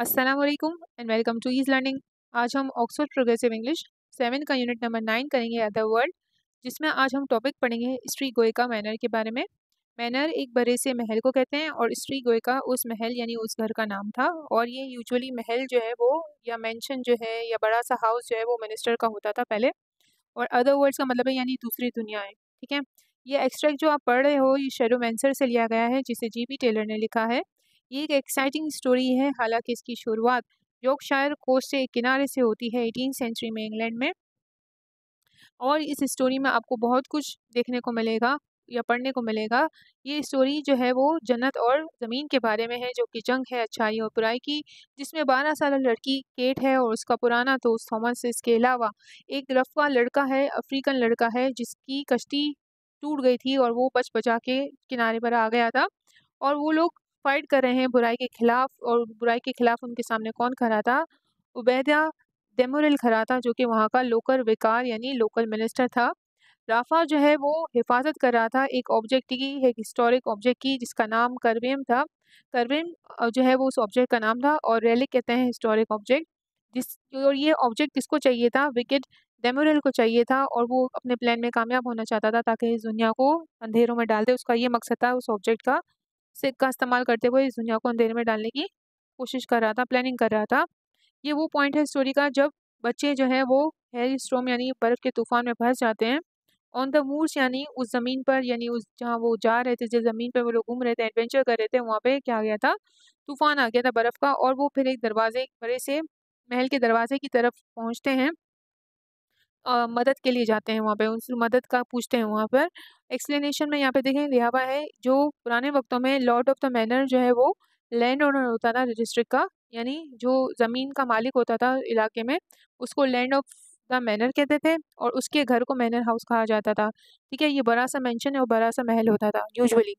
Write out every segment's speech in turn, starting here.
अस्सलाम and welcome to ease learning आज हम ऑक्सफोर्ड प्रोग्रेसिव इंग्लिश सेवन का यूनिट नंबर नाइन करेंगे अदर वर्ड जिसमें आज हम टॉपिक पढ़ेंगे स्ट्री गोयका मैनर के बारे में। मैनर एक बड़े से महल को कहते हैं और स्ट्री गोयका उस महल यानी उस घर का नाम था और ये यूजुअली महल जो है वो या मैंशन जो है या बड़ा सा हाउस जो है वो मिनिस्टर का होता था पहले। और अदर वर्ड्स का मतलब है यानी दूसरी दुनिया है, ठीक है? ये एक्सट्रैक्ट जो आप पढ़ रहे हो ये शेरो मैंसर से लिया गया है, जिसे जी पी टेलर ने लिखा है। ये एक एक्साइटिंग स्टोरी है, हालाँकि इसकी शुरुआत योगशायर कोस्ट से किनारे से होती है एटीन सेंचुरी में इंग्लैंड में। और इस स्टोरी में आपको बहुत कुछ देखने को मिलेगा या पढ़ने को मिलेगा। ये स्टोरी जो है वो जन्नत और ज़मीन के बारे में है, जो कि जंग है, अच्छाई और बुराई की, जिसमें बारह साल लड़की केट है और उसका पुराना दोस्त थॉमस, इसके अलावा एक रफा लड़का है, अफ्रीकन लड़का है, जिसकी कश्ती टूट गई थी और वो बच बचा के किनारे पर आ गया था। और वो लोग फाइट कर रहे हैं बुराई के खिलाफ और बुराई के खिलाफ उनके सामने कौन खड़ा था? उबैदा डेमोरल खड़ा था जो कि वहाँ का लोकल विकार यानी लोकल मिनिस्टर था। राफा जो है वो हिफाजत कर रहा था, एक ऑब्जेक्ट की, एक हिस्टोरिक ऑब्जेक्ट की जिसका नाम करवेम था। करवेम जो है वो उस ऑब्जेक्ट का नाम था और रैलिक कहते हैं हिस्टोरिक ऑब्जेक्ट जिस, और ये ऑब्जेक्ट किसको चाहिए था? विकेट डेमोरल को चाहिए था और वो अपने प्लान में कामयाब होना चाहता था ताकि इस दुनिया को अंधेरों में डाल दे। उसका ये मकसद था उस ऑब्जेक्ट का से का इस्तेमाल करते हुए इस दुनिया को अंधेरे में डालने की कोशिश कर रहा था, प्लानिंग कर रहा था। ये वो पॉइंट है स्टोरी का जब बच्चे जो है वो हेरी स्ट्रोम यानी बर्फ़ के तूफ़ान में फंस जाते हैं। ऑन द मूर्स यानी उस ज़मीन पर यानी उस जहाँ वो जा रहे थे, जिस ज़मीन पर वो लोग घूम रहे थे, एडवेंचर कर रहे थे, वहाँ पे क्या आ गया था? तूफ़ान आ गया था बर्फ़ का और वो फिर एक दरवाजे बड़े से महल के दरवाजे की तरफ़ पहुँचते हैं। मदद के लिए जाते हैं वहाँ पे, उनसे मदद का पूछते हैं वहाँ पर। एक्सप्लेनेशन में यहाँ पे देखें, लिया हुआ है, जो पुराने वक्तों में लॉर्ड ऑफ़ द मैनर जो है वो लैंड ओनर होता था डिस्ट्रिक्ट का, यानी जो ज़मीन का मालिक होता था इलाके में, उसको लैंड ऑफ़ द मैनर कहते थे और उसके घर को मैनर हाउस कहा जाता था। ठीक है, ये बड़ा सा मैंशन है और बड़ा सा महल होता था यूजुअली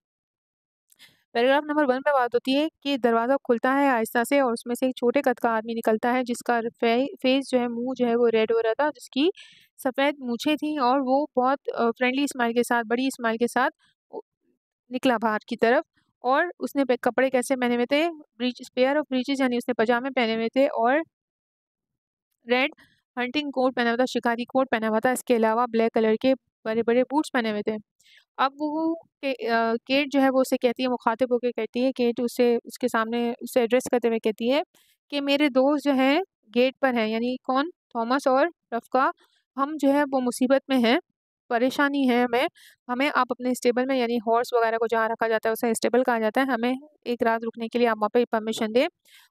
पैराग्राफ नंबर वन पे बात होती है कि दरवाज़ा खुलता है आहिस्ता से और उसमें से एक छोटे कद का आदमी निकलता है जिसका फेस जो है, मुँह जो है वो रेड हो रहा था, जिसकी सफ़ेद मूछें थी और वो बहुत फ्रेंडली स्माइल के साथ, बड़ी स्माइल के साथ निकला बाहर की तरफ़ और उसने कपड़े कैसे पहने हुए थे? ब्रीच पेयर ऑफ़ ब्रीचेज यानी उसने पजामे पहने हुए थे और रेड हंटिंग कोट पहना हुआ था, शिकारी कोट पहना हुआ था। इसके अलावा ब्लैक कलर के बड़े बड़े बूट्स पहने हुए थे। अब वो के, आ, केट जो है वो उसे कहती है मुखातिब होकर कहती है केट उसे उसके सामने उसे एड्रेस करते हुए कहती है कि मेरे दोस्त जो हैं गेट पर हैं यानी कौन? थॉमस और रफ का हम जो है वो मुसीबत में हैं। परेशानी है हमें हमें आप अपने स्टेबल में यानी हॉर्स वगैरह को जहाँ रखा जाता है उसे स्टेबल कहा जाता है, हमें एक रात रुकने के लिए आप वहाँ पे परमिशन दें।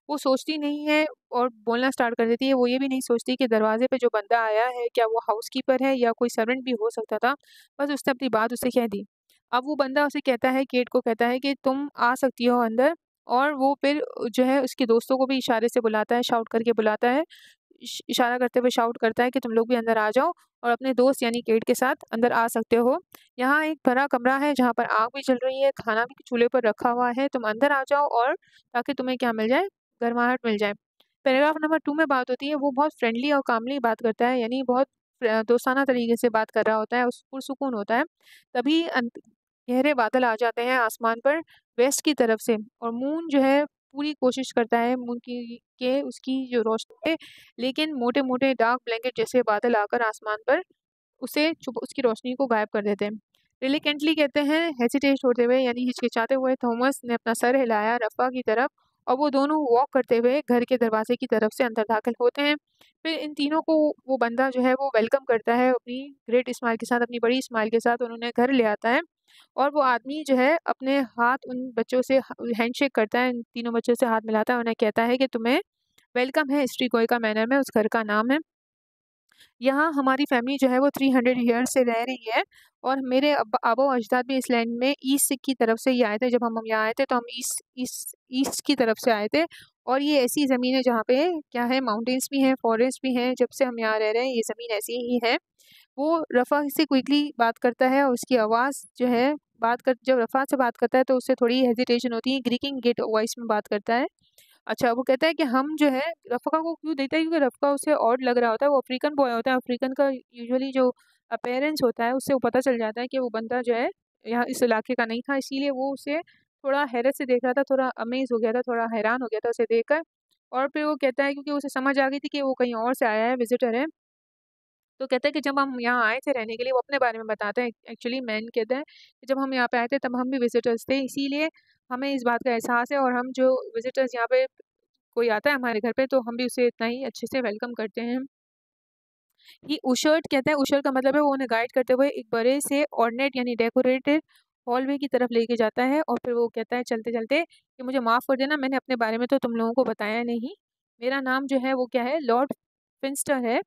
वो सोचती नहीं है और बोलना स्टार्ट कर देती है, वो ये भी नहीं सोचती कि दरवाजे पे जो बंदा आया है, क्या वो हाउस कीपर है या कोई सर्वेंट भी हो सकता था, बस उसने अपनी बात उसे कह दी। अब वो बंदा उसे कहता है केट को कहता है कि तुम आ सकती हो अंदर और वो फिर जो है उसके दोस्तों को भी इशारे से बुलाता है शाउट करके बुलाता है इशारा करते हुए शाउट करता है कि तुम लोग भी अंदर आ जाओ और अपने दोस्त यानी केट के साथ अंदर आ सकते हो। यहाँ एक बड़ा कमरा है जहाँ पर आग भी चल रही है, खाना भी चूल्हे पर रखा हुआ है। तुम अंदर आ जाओ और ताकि तुम्हें क्या मिल जाए? गर्माहट मिल जाए। पैराग्राफ नंबर टू में बात होती है, वो बहुत फ्रेंडली और कामली बात करता है, यानी बहुत दोस्ताना तरीके से बात कर रहा होता है, उस पुरसकून होता है। तभी गहरे बादल आ जाते हैं आसमान पर वेस्ट की तरफ़ से और मून जो है पूरी कोशिश करता है मून की उसकी जो रोशनी है, लेकिन मोटे मोटे डार्क ब्लैंकेट जैसे बादल आकर आसमान पर उसे उसकी रोशनी को गायब कर देते हैं। रिलिकेंटली कहते हैं हेजिटेट होते हुए यानी हिचकिचाते हुए थॉमस ने अपना सर हिलाया रफ़ा की तरफ़ और वो दोनों वॉक करते हुए घर के दरवाजे की तरफ़ से अंदर दाखिल होते हैं। फिर इन तीनों को वो बंदा जो है वो वेलकम करता है, अपनी ग्रेट स्माइल के साथ, अपनी बड़ी स्माइल के साथ उन्होंने घर ले आता है। और वो आदमी जो है अपने हाथ उन बच्चों से हैंडशेक करता है तीनों बच्चों से हाथ मिलाता है, उन्हें कहता है कि तुम्हें वेलकम है स्ट्री कोई का मैनर में, उस घर का नाम है। यहाँ हमारी फैमिली जो है वो थ्री हंड्रेड ईयर से रह रही है और मेरे आबो अजदाद भी इस लैंड में ईस्ट की तरफ़ से ही आए थे। जब हम हम यहाँ आए थे तो हम ईस्ट ईस्ट ईस्ट की तरफ़ से आए थे और ये ऐसी ज़मीन है जहाँ पे क्या है माउंटेन्स भी हैं फॉरेस्ट भी हैं, जब से हम यहाँ रह रहे हैं, ये ज़मीन ऐसी ही है। वो रफ़ा से क्विकली बात करता है और उसकी आवाज़ जो है, बात कर, जब रफ़ा से बात करता है तो उससे थोड़ी हेजिटेशन होती है, ग्रीकिंग गेट वॉइस में बात करता है। अच्छा वो कहता है कि हम जो है, रफ़ा को क्यों देता है? क्योंकि रफ़ा उसे ऑड लग रहा होता है, वो अफ्रीकन बॉय होता है, अफ्रीकन का यूजुअली जो अपेरेंस होता है, उससे वो पता चल जाता है कि वो बंदा जो है, यहाँ इस इलाके का नहीं था, इसीलिए वो उसे थोड़ा हैरत से देख रहा था, थोड़ा अमेज हो गया था, थोड़ा हैरान हो गया था उसे देखकर। और फिर वो कहता है क्योंकि उसे समझ आ गई थी कि वो कहीं और से आया है विजिटर है। तो कहता है कि जब हम यहाँ आए थे रहने के लिए, वो अपने बारे में बताते हैं। एक्चुअली मैन कहते हैं कि जब हम यहाँ पे आए थे, तब हम भी विजिटर्स थे, इसीलिए हमें इस बात का एहसास है और हम जो विजिटर्स यहाँ पे कोई आता है हमारे घर पे तो हम भी उसे इतना ही अच्छे से वेलकम करते हैं। ये उशर्ट कहते हैं उशर्ट का मतलब है वो उन्हें गाइड करते हुए एक बड़े से ऑर्डिनेट यानी डेकोरेटेड हॉलवे की तरफ़ लेके जाता है और फिर वो कहता है चलते चलते कि मुझे माफ़ कर देना, मैंने अपने बारे में तो तुम लोगों को बताया नहीं। मेरा नाम जो है वो क्या है, लॉर्ड फिंस्टर है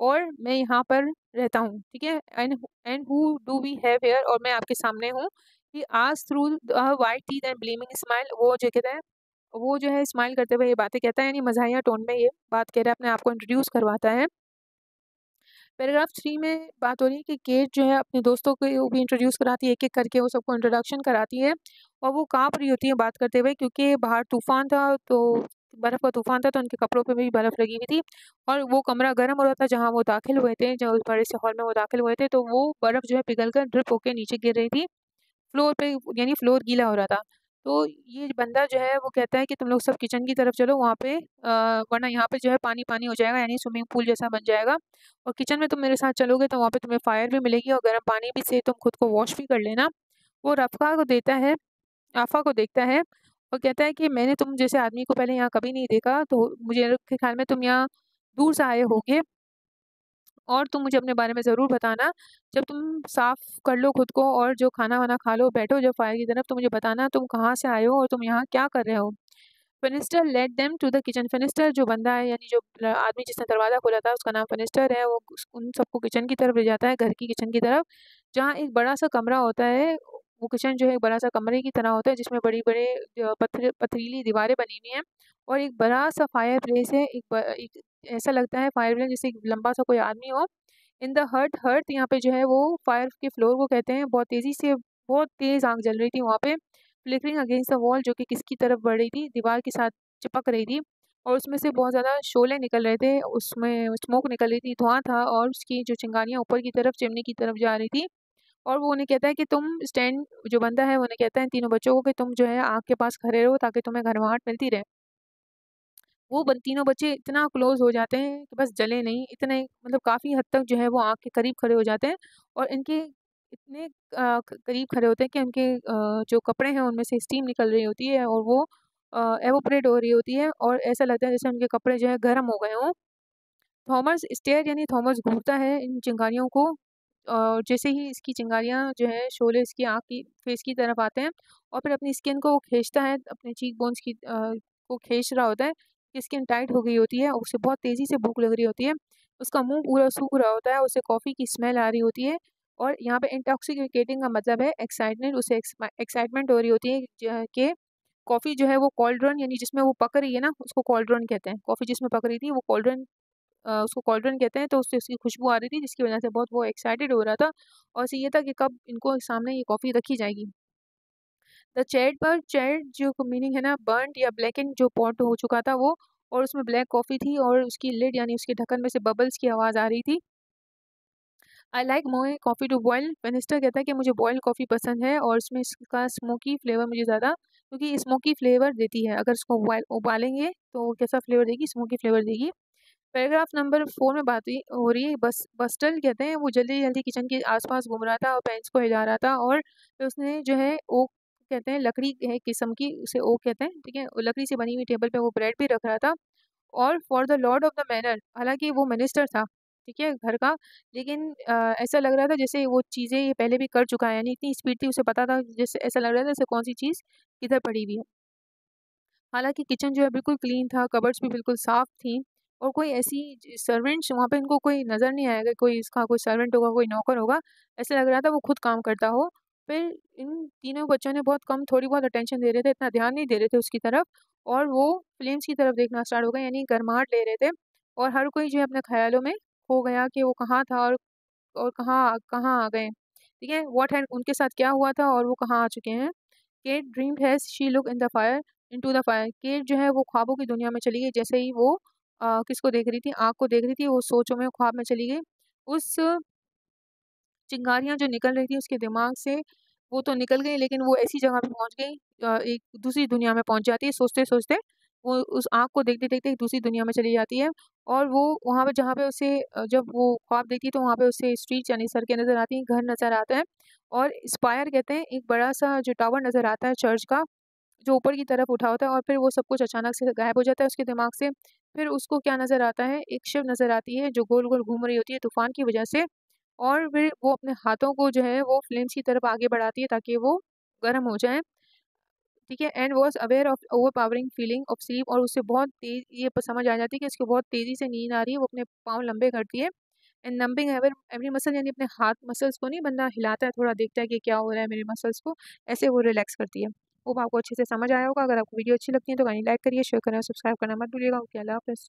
और मैं यहाँ पर रहता हूँ, ठीक है? And and who do we have here? और मैं आपके सामने हूँ कि आज through white teeth and beaming smile, वो जो कहता है, वो जो है स्माइल करते हुए ये बातें कहता है, यानी मजाहिया टोन में ये बात कह रहा है, अपने आप को इंट्रोड्यूस करवाता है। पैराग्राफ थ्री में बात हो रही है कि केट जो है अपने दोस्तों को भी इंट्रोड्यूस कराती है एक एक करके वो सबको इंट्रोडक्शन कराती है और वो कहाँ पर ही होती है बात करते हुए क्योंकि बाहर तूफ़ान था तो बर्फ़ का तूफ़ान था तो उनके कपड़ों पे भी बर्फ़ लगी हुई थी और वो कमरा गर्म हो रहा था जहाँ वो दाखिल हुए थे जो बड़े से हॉल में वो दाखिल हुए थे तो वो बर्फ़ जो है पिघल कर ड्रिप होकर नीचे गिर रही थी। फ्लोर पे यानी फ्लोर गीला हो रहा था। तो ये बंदा जो है वो कहता है कि, तुम लोग सब किचन की तरफ़ चलो, वहाँ पे वरना यहाँ पे जो है पानी पानी हो जाएगा, यानी स्विमिंग पूल जैसा बन जाएगा और किचन में तुम मेरे साथ चलोगे तो वहाँ पे तुम्हें फायर भी मिलेगी और गर्म पानी भी से तुम खुद को वॉश भी कर लेना। वो रफ़ा को देता है, आफा को देखता है और कहता है कि, मैंने तुम जैसे आदमी को पहले यहाँ कभी नहीं देखा तो मुझे ख्याल में तुम यहाँ दूर से आए होगे। और तुम मुझे अपने बारे में ज़रूर बताना। जब तुम साफ़ कर लो खुद को और जो खाना वाना खा लो बैठो जब फायर की तरफ़ तो मुझे बताना तुम कहाँ से आए हो और तुम यहाँ क्या कर रहे हो। Finister let them to the kitchen Finister जो बंदा है यानी जो आदमी जिसने दरवाज़ा खोला था उसका नाम फिनिस्टर है। वो उन सबको किचन की तरफ़ ले जाता है घर की किचन की तरफ़ जहाँ एक बड़ा सा कमरा होता है। वो किचन जो है एक बड़ा सा कमरे की तरह होता है जिसमें बड़ी बड़े पथरीली दीवारें बनी हुई हैं और एक बड़ा सा फायर प्लेस है एक, एक ऐसा लगता है फायर प्लेस जैसे लंबा सा कोई आदमी हो। इन द हर्ट हर्ट यहाँ पे जो है वो फायर के फ्लोर को कहते हैं। बहुत तेज़ी से, बहुत तेज़ आग जल रही थी वहाँ पे। फ्लिकरिंग अगेंस्ट द वॉल जो कि किसकी तरफ़ बढ़ रही थी? दीवार के साथ चिपक रही थी और उसमें से बहुत ज़्यादा शोले निकल रहे थे। उसमें स्मोक निकल रही थी, धुआँ था और उसकी जो चिंगारियाँ ऊपर की तरफ़, चिमनी की तरफ़ जा रही थी और वो उन्हें कहता है कि तुम स्टैंड जो बंदा है उन्हें कहता है तीनों बच्चों को कि तुम जो है आग के पास खड़े रहो ताकि तुम्हें घरवाहट मिलती रहे। वो तीनों बच्चे इतना क्लोज हो जाते हैं कि बस जले नहीं, इतने मतलब काफ़ी हद तक जो है वो आँख के करीब खड़े हो जाते हैं और इनके इतने करीब खड़े होते हैं कि उनके जो कपड़े हैं उनमें से स्टीम निकल रही होती है और वो एवोपरेट हो रही होती है और ऐसा लगता है जैसे उनके कपड़े जो है गर्म हो गए हों। थॉमस स्टेयर यानी थॉमस घूरता है इन चिंगारियों को और जैसे ही इसकी चिंगारियाँ जो है शोले इसकी आँख की, फेस की तरफ़ आते हैं और फिर अपनी स्किन को खींचता है, अपने चीक बोन्स की को खींच रहा होता है स्किन टाइट हो गई होती है, उसे बहुत तेज़ी से भूख लग रही होती है, उसका मुँह पूरा सूख रहा होता है, उसे कॉफ़ी की स्मेल आ रही होती है और यहाँ पे इंटॉक्सिकेटिंग का मतलब है एक्साइटमेंट उसे एक्साइटमेंट हो रही होती है कि कॉफ़ी जो है वो कॉल्ड्रन यानी जिसमें वो पक रही है ना, उसको कॉल्ड्रन कहते हैं। कॉफ़ी जिसमें पक रही थी, वो कॉल्ड्रन उसको कॉल्ड्रन कहते हैं तो उससे उसकी खुशबू आ रही थी, जिसकी वजह से बहुत वो एक्साइटेड हो रहा था और ये था कि कब इनको सामने ये कॉफ़ी रखी जाएगी। द चैट पर, चैट जो मीनिंग है ना बर्न या ब्लैक एंड जो पॉट हो चुका था वो, और उसमें ब्लैक कॉफ़ी थी और उसकी लिड यानी उसके ढक्कन में से बबल्स की आवाज़ आ रही थी। I like my coffee to boil minister कहता है कि मुझे बॉयल कॉफ़ी पसंद है और इसमें इसका स्मोकी फ्लेवर मुझे ज़्यादा, क्योंकि स्मोकी फ्लेवर देती है। अगर इसको उबालेंगे तो कैसा फ्लेवर देगी? स्मोकी फ्लेवर देगी। पैराग्राफ नंबर फोर में बात हो रही है, बस, बस्टल कहते हैं, वो जल्दी जल्दी किचन के आसपास घूम रहा था और पेंस को हिला रहा था और फिर उसने जो है, ओक कहते हैं लकड़ी है किस्म की उसे ओक कहते हैं ठीक है? लकड़ी से बनी हुई टेबल पे वो ब्रेड भी रख रहा था और for the lord of the manor हालाँकि वो मिनिस्टर था ठीक है घर का लेकिन आ, ऐसा लग रहा था जैसे वो चीज़ें ये पहले भी कर चुका है यानी इतनी स्पीड थी उसे पता था जैसे ऐसा लग रहा था जैसे कौन सी चीज़ किधर पड़ी हुई है। हालाँकि किचन जो है बिल्कुल क्लीन था कबर्ड्स भी बिल्कुल साफ़ थी और कोई ऐसी सर्वेंट्स वहाँ पे इनको कोई नज़र नहीं आएगा कोई इसका कोई सर्वेंट होगा कोई नौकर होगा ऐसा लग रहा था वो खुद काम करता हो फिर इन तीनों बच्चों ने बहुत कम थोड़ी बहुत अटेंशन दे रहे थे इतना ध्यान नहीं दे रहे थे उसकी तरफ़ और वो फ्लेम्स की तरफ़ देखना स्टार्ट हो गए यानी गर्माहट ले रहे थे और हर कोई जो है अपने ख्यालों में खो गया कि वो कहाँ था और और कहाँ कहाँ आ गए। ठीक है वॉट हैंड उनके साथ क्या हुआ था और वो कहाँ आ चुके हैं। Kate dream has she look in the fire into the fire Kate जो है वो ख्वाबों की दुनिया में चली गई जैसे ही वो आ, किसको देख रही थी? आग को देख रही थी वो सोचों में ख्वाब में चली गई। उस चिंगारियाँ जो निकल रही थी उसके दिमाग से वो तो निकल गई लेकिन वो ऐसी जगह पे पहुँच गई एक दूसरी दुनिया में पहुँच जाती है सोचते सोचते वो उस आँख को देखते-देखते एक दूसरी दुनिया में चली जाती है और वो वहाँ पे जहाँ पे उसे जब वो ख्वाब देखती है तो वहाँ पे उसे स्ट्रीट यानी सड़कें नज़र आती हैं, घर नज़र आता है और स्पायर कहते हैं एक बड़ा-सा जो टावर नज़र आता है चर्च का, जो ऊपर की तरफ़ उठा होता है और फिर वो सब कुछ अचानक से गायब हो जाता है उसके दिमाग से। फिर उसको क्या नज़र आता है, एक शिव नज़र आती है जो गोल-गोल घूम रही होती है तूफ़ान की वजह से और फिर वो अपने हाथों को जो है वो फ्लेम्स की तरफ़ आगे बढ़ाती है ताकि वो गर्म हो जाएँ। ठीक है and was aware of overpowering feeling of sleep और उसे बहुत तेज़ ये समझ आ जाती है कि उसको बहुत तेज़ी से नींद आ रही है, वो अपने पाँव लंबे करती है and numbing ever every muscle यानी अपने हाथ मसल्स को नहीं बंदा हिलाता है, थोड़ा देखता है कि क्या हो रहा है मेरे मसल्स को, ऐसे वो रिलैक्स करती है। वो आपको अच्छे से समझ आया होगा। अगर आपको वीडियो अच्छी लगती है तो कहीं लाइक करिए, शेयर करना सब्सक्राइब करना मत भूलिएगा। ओके, अल्लाह हाफ़िज़।